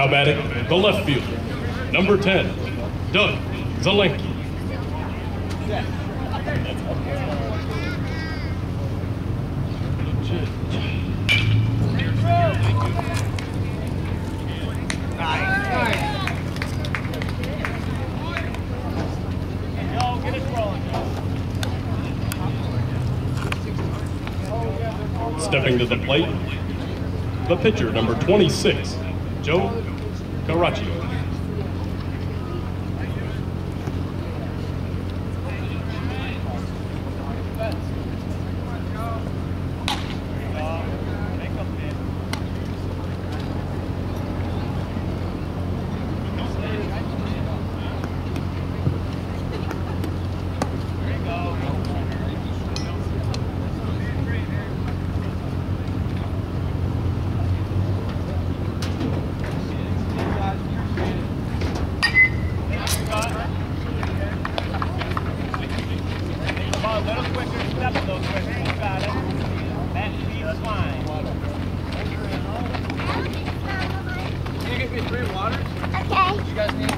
Now batting the left fielder, number 10, Doug Zelenki. Stepping to the plate, the pitcher, number 26, Joe Caraccio.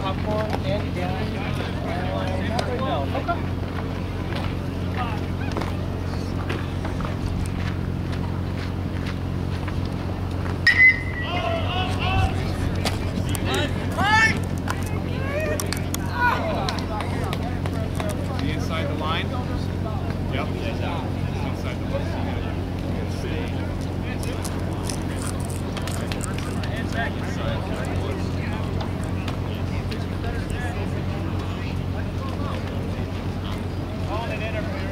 Popcorn, candy, No. Okay. inside the line? Yep. Inside the line. Hold it in over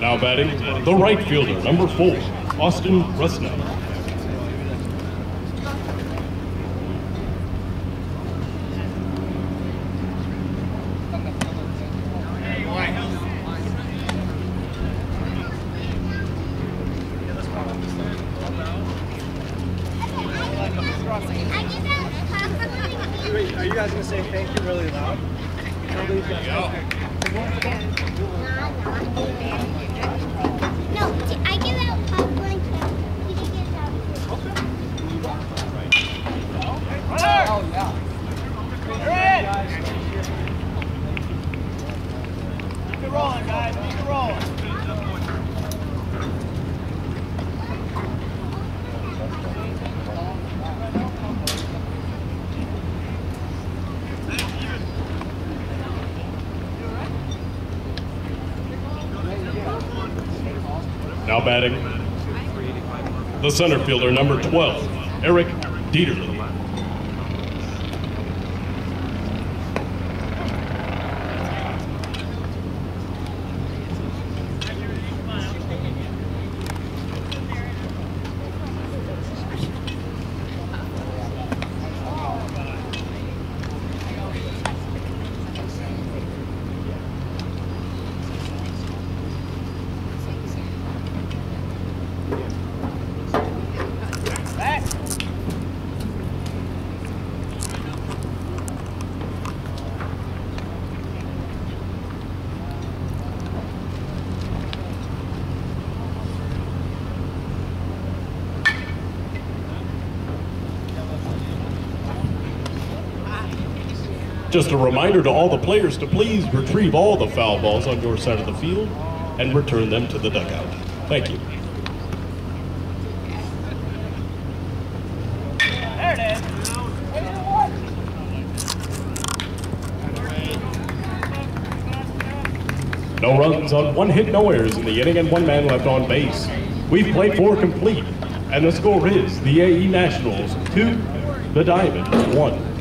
Now batting the right fielder, number 4, Austin Rusnell. I give Wait, are you guys gonna say thank you really loud? Rolling, guys. Keep it rolling. Now batting the center fielder, number 12, Eric Dieterle. Just a reminder to all the players to please retrieve all the foul balls on your side of the field and return them to the dugout. Thank you. No runs on one hit, no errors in the inning, and one man left on base. We've played four complete, and the score is the AE Nationals two, the Diamond one.